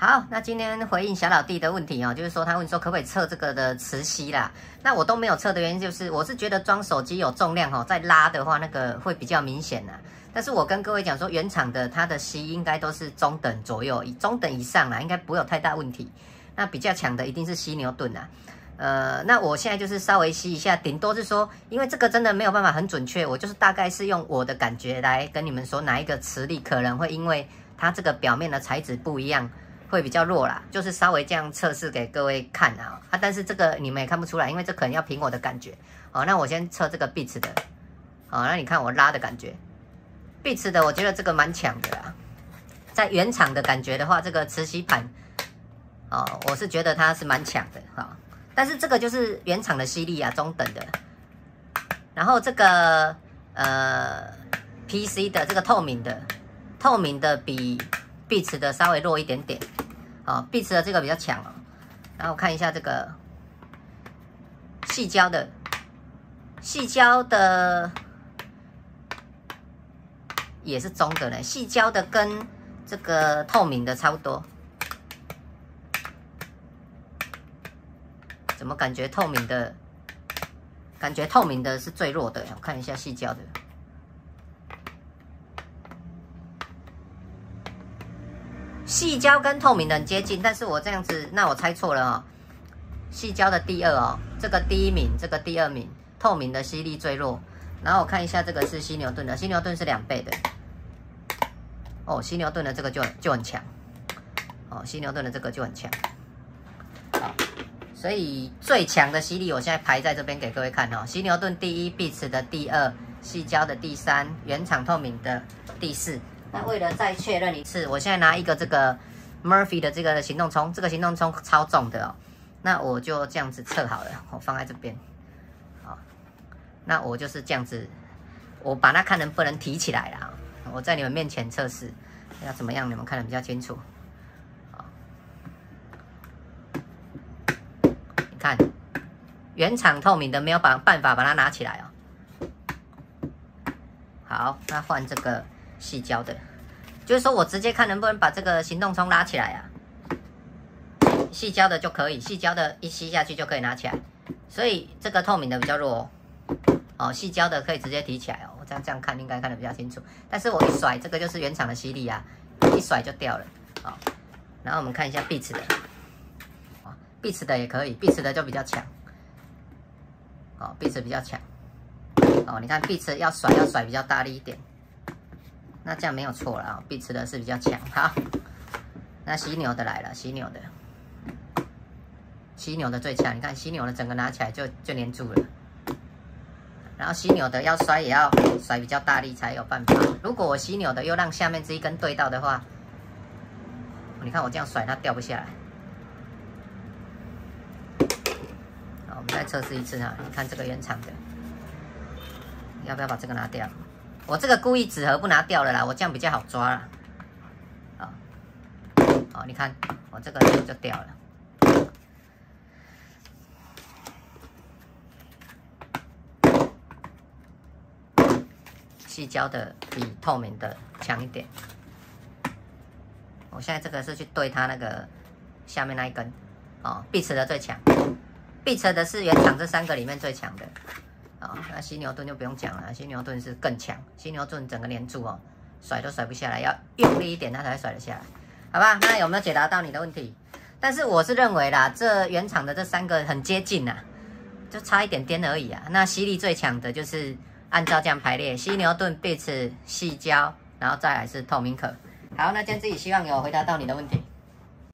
好，那今天回应小老弟的问题哦，就是说他问说可不可以测这个的磁吸啦？那我都没有测的原因就是，我是觉得装手机有重量哦，在拉的话那个会比较明显呐。但是我跟各位讲说，原厂的它的吸应该都是中等左右，以中等以上啦，应该不会有太大问题。那比较强的一定是犀牛盾啊。呃，那我现在就是稍微吸一下，顶多是说，因为这个真的没有办法很准确，我就是大概是用我的感觉来跟你们说哪一个磁力可能会因为它这个表面的材质不一样。会比较弱啦，就是稍微这样测试给各位看啊啊！但是这个你们也看不出来，因为这可能要凭我的感觉哦。那我先测这个壁纸的，哦，那你看我拉的感觉，壁纸的我觉得这个蛮强的啦。在原厂的感觉的话，这个磁吸盘，哦，我是觉得它是蛮强的哈。但是这个就是原厂的吸力啊，中等的。然后这个呃 PC 的这个透明的，透明的比。壁瓷的稍微弱一点点，哦，壁瓷的这个比较强哦。然后我看一下这个细胶的，细胶的也是中的嘞，细胶的跟这个透明的差不多。怎么感觉透明的？感觉透明的是最弱的。我看一下细胶的。细胶跟透明的很接近，但是我这样子，那我猜错了哦。细胶的第二哦，这个第一名，这个第二名，透明的吸力最弱。然后我看一下，这个是犀牛盾的，犀牛盾是两倍的。哦，犀牛盾的这个就就很强。哦，犀牛盾的这个就很强。所以最强的吸力，我现在排在这边给各位看哦。犀牛盾第一，碧池的第二，细胶的第三，原厂透明的第四。那为了再确认一次，我现在拿一个这个 Murphy 的这个行动充，这个行动充超重的哦。那我就这样子测好了，我放在这边。好，那我就是这样子，我把它看能不能提起来了。我在你们面前测试，要怎么样？你们看得比较清楚。好，你看，原厂透明的没有办办法把它拿起来哦。好，那换这个。细胶的，就是说我直接看能不能把这个行动充拉起来啊？细胶的就可以，细胶的一吸下去就可以拿起来，所以这个透明的比较弱哦。哦细胶的可以直接提起来哦。我这样这样看应该看得比较清楚，但是我一甩，这个就是原厂的吸力啊，一甩就掉了。好，然后我们看一下壁纸的，啊，壁纸的也可以，壁纸的就比较强。哦，壁纸比较强。哦，你看壁纸要甩要甩比较大力一点。那这样没有错了啊，碧池的是比较强。好，那犀牛的来了，犀牛的，犀牛的最强。你看犀牛的整个拿起来就就粘住了。然后犀牛的要摔也要甩比较大力才有办法。如果我犀牛的又让下面这一根对到的话，你看我这样甩它掉不下来。好，我们再测试一次啊，你看这个原厂的，要不要把这个拿掉？我这个故意纸盒不拿掉了啦，我这样比较好抓了。好，好，你看我这个就掉了。细胶的比透明的强一点。我现在这个是去对它那个下面那一根，哦，壁齿的最强，壁齿的是原厂这三个里面最强的。啊，那犀牛盾就不用讲了，犀牛盾是更强，犀牛盾整个连住哦，甩都甩不下来，要用力一点它才甩得下来，好吧？那有没有解答到你的问题？但是我是认为啦，这原厂的这三个很接近呐，就差一点点而已啊。那吸力最强的就是按照这样排列，犀牛盾、贝齿、细胶，然后再来是透明壳。好，那今天自己希望有回答到你的问题。